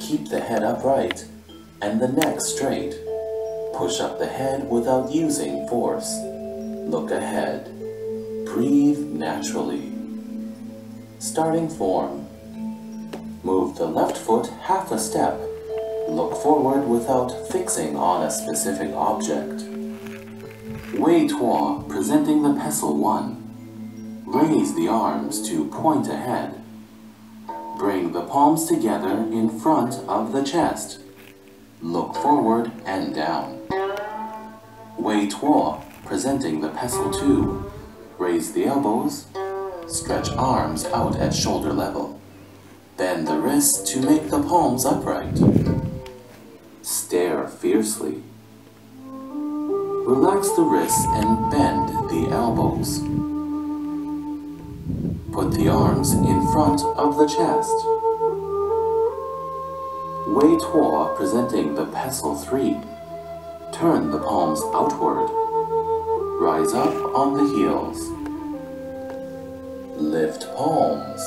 Keep the head upright and the neck straight. Push up the head without using force. Look ahead. Breathe naturally. Starting form. Move the left foot half a step. Look forward without fixing on a specific object. Wei Tuo presenting the pestle 1. Raise the arms to point ahead. Bring the palms together in front of the chest. Look forward and down. Wei Tuo presenting the pestle 2. Raise the elbows. Stretch arms out at shoulder level. Bend the wrists to make the palms upright. Stare fiercely. Relax the wrists and bend the elbows. Put the arms in front of the chest. Wei Tuo presenting the pestle 3. Turn the palms outward. Rise up on the heels. Lift palms.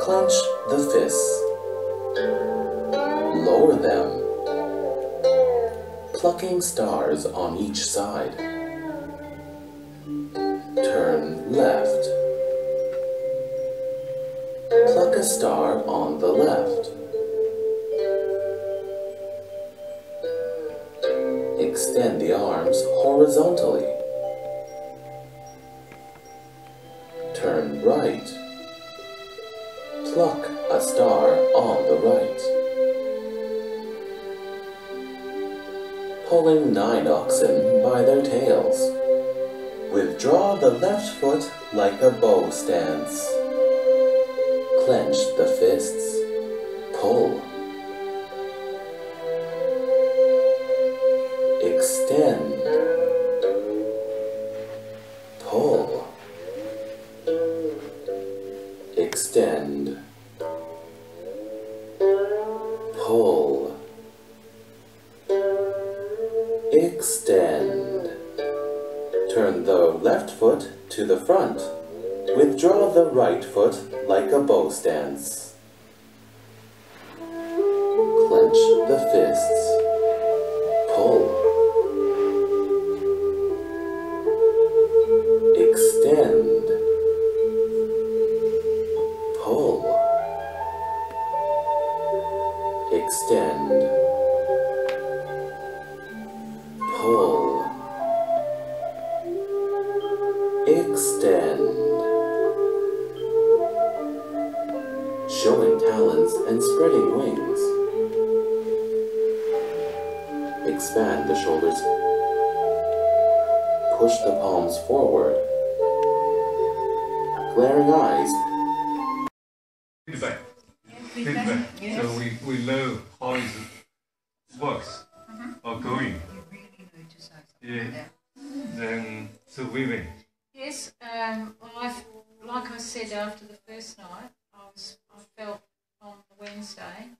Clench the fists. Lower them. Plucking stars on each side. Turn left. Star on the left. Extend the arms horizontally. Turn right. Pluck a star on the right. Pulling nine oxen by their tails. Withdraw the left foot like a bow stance. Clench the fists. Pull. Extend. Pull. Extend. Pull. Extend. Turn the left foot to the front. Withdraw the right foot like a bow stance. Clench the fists. Pull. Showing talons and spreading wings. Expand the shoulders. Push the palms forward. Glaring eyes. feedback. Feedback. Yes. So we, we know how it works uh-huh. or going. You really need to say something Yeah. Then so we Yes, um, well, I've, like I said after the first night, I was I felt on the Wednesday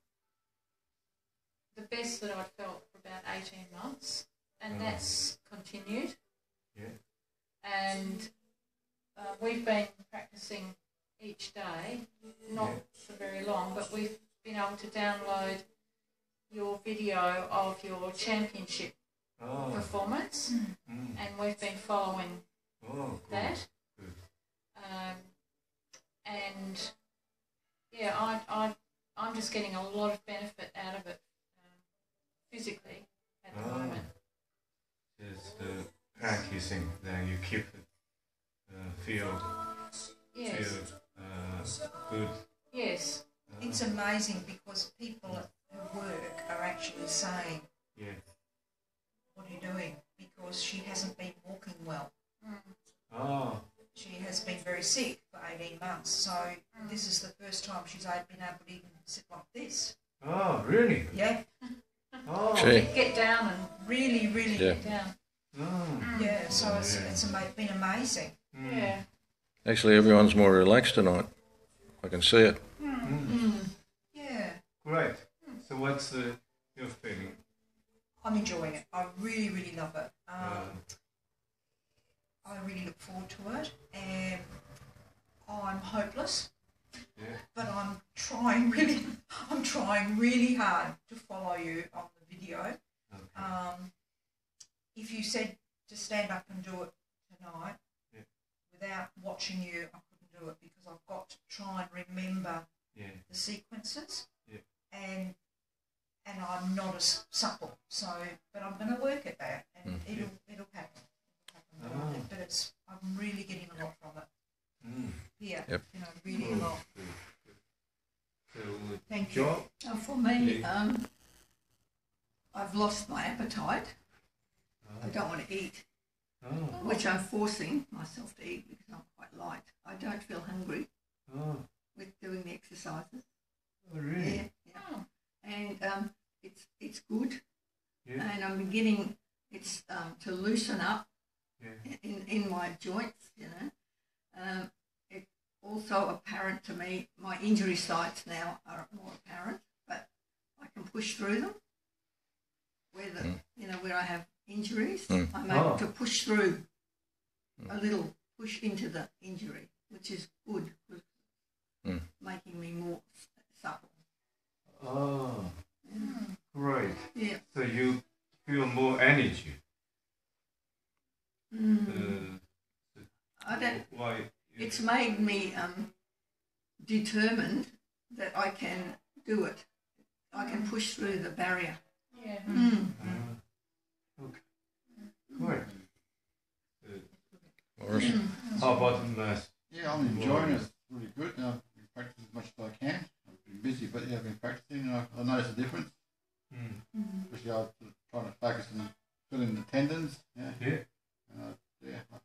the best that I'd felt for about eighteen months, and Oh. that's continued. Yeah. And uh, we've been practicing each day, not Yeah. for very long, but we've been able to download your video of your championship Oh. performance, Mm. and we've been following Oh, that. Good. Um, and yeah, I, I, I'm just getting a lot of benefit out of it um, physically at the Ah. moment. Just uh, practicing, then you keep it, uh, feel Yes, feel uh, good. yes, Uh, It's amazing because people who work are actually saying, yeah. What are you doing? Because she hasn't been walking well. mm. Oh, She has been very sick for 18 months. So this is the first time she's been able to even sit like this. oh, really? Yeah. Oh, Gee. Get, get down and Really, really. Yeah. get down. Oh. Yeah, so it's, Yeah. it's ama- been amazing. Mm. Yeah. Actually, everyone's more relaxed tonight. I can see it. Yeah. Great. So what's uh, your feeling? I'm enjoying it. I really, really love it. Um, Um, I really look forward to it. And I'm hopeless. Yeah. but I'm trying really, I'm trying really hard to follow you on the video. Okay. Um, if you said to stand up and do it tonight, Yeah. without watching you, I couldn't do it because I've got to try and remember yeah. the sequences, Yeah. and and I'm not as supple. So, but I'm going to work at that, and Mm. it'll it'll happen. It'll happen. But, Oh. think- but it's I'm really getting a lot from it Mm. here. Yep. You know, really a lot. Good, good. So, uh, Thank you. Job? Uh, for me, Yeah. um, I've lost my appetite. I Oh. don't want to eat, Oh. which I'm forcing myself to eat because I'm quite light. I don't feel hungry Oh. with doing the exercises. Oh, really? Yeah, yeah. And um, it's it's good, Yeah. and I'm beginning it's um, to loosen up Yeah. in, in my joints, you know. Um, it also apparent to me, my injury sites now are more apparent, but I can push through them. Where the, Mm. you know, where I have injuries, Mm. I'm able Oh. to push through a little, push into the injury, which is good, Mm. making me more s- supple. Oh. Yeah. Great. yeah. So you feel more energy. Mm. Uh, I don't, why? it's made me um, determined that I can do it. I can push through the barrier. Yeah. Mm. Okay. Great. Uh, Morris? how about mass? Yeah, I'm enjoying it. It's really good. Now, I've been practicing as much as I can. I've been busy, but yeah, I've been practicing. And I, I noticed a difference, Mm. especially I was trying to focus on filling the tendons. Yeah, Yeah. and I, yeah, I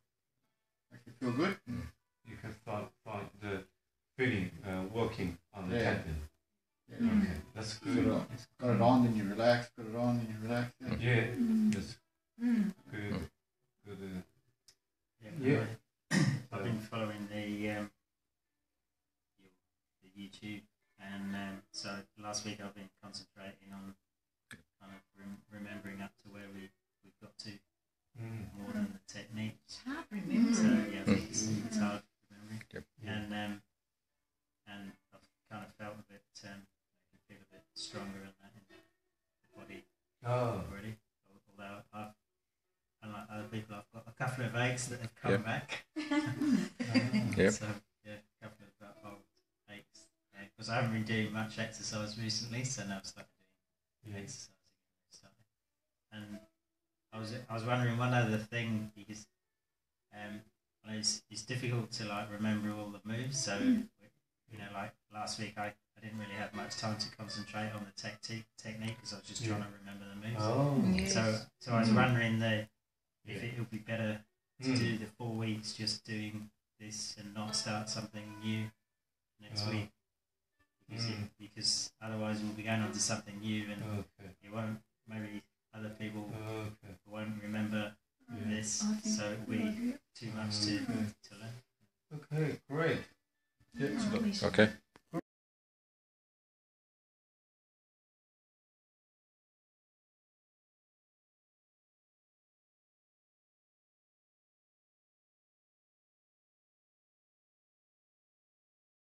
actually feel good. You can start, find the feeling uh, working on the Yeah. tendon. Yeah, Okay, that's Got good. it, got it on, then you relax. Got it on, then you relax. Yeah. Yeah, that's Mm. good. Good. Uh, Yeah, Yeah. I've been following the um, your- the YouTube, and um, so last week I've been concentrating on kind of rem- remembering up to where we we got to mm. more than the technique. It's hard remembering. So yeah, I think it's, it's hard remembering. Yep. And um, and I've kind of felt a bit um, I can feel a bit stronger in that in the body Oh. already. Although I've unlike other people, I've got a couple of aches that have come Yep. back. Yep. So yeah, a couple of uh, old aches. Because I haven't been doing much exercise recently, so now I've started doing Yeah. exercise again. And I was I was wondering one other thing because um, well, it's it's difficult to like remember all the moves. So you know, like last week, I, I didn't really have much time to concentrate on the tech technique because I was just Yeah. trying to remember the moves. Oh. Yes. So, so I was Mm. wondering the, if Yeah. it would be better to Mm. do the four weeks just doing this and not start something new next Oh. week. Because, it, Mm. because otherwise we'll be going on to something new and Okay. you won't, maybe other people Okay. won't remember Yeah. this, to, mm. to learn. Okay, great. Yeah, okay.